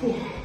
Yeah.